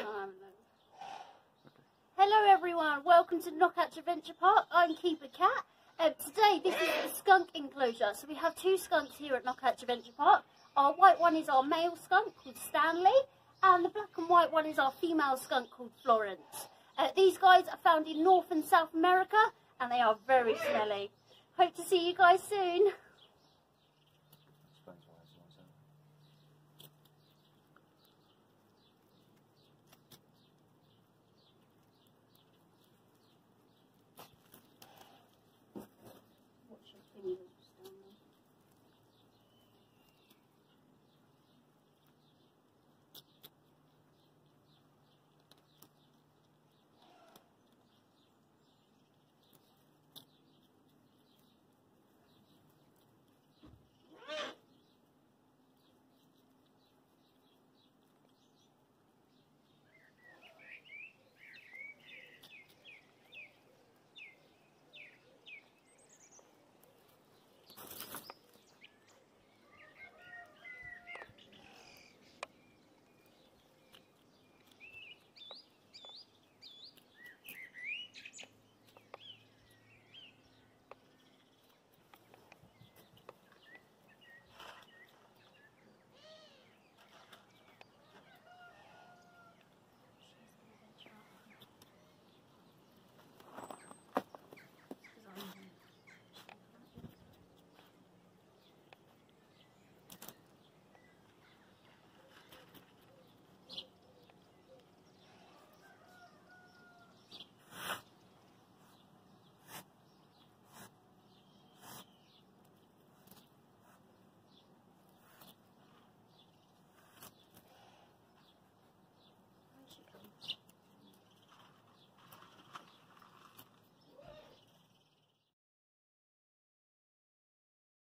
Um, Hello everyone, welcome to Knockhatch Adventure Park. I'm Keeper Cat. Um, today this is the skunk enclosure. So we have two skunks here at Knockhatch Adventure Park. Our white one is our male skunk called Stanley and the black and white one is our female skunk called Florence. Uh, these guys are found in North and South America and they are very smelly. Hope to see you guys soon.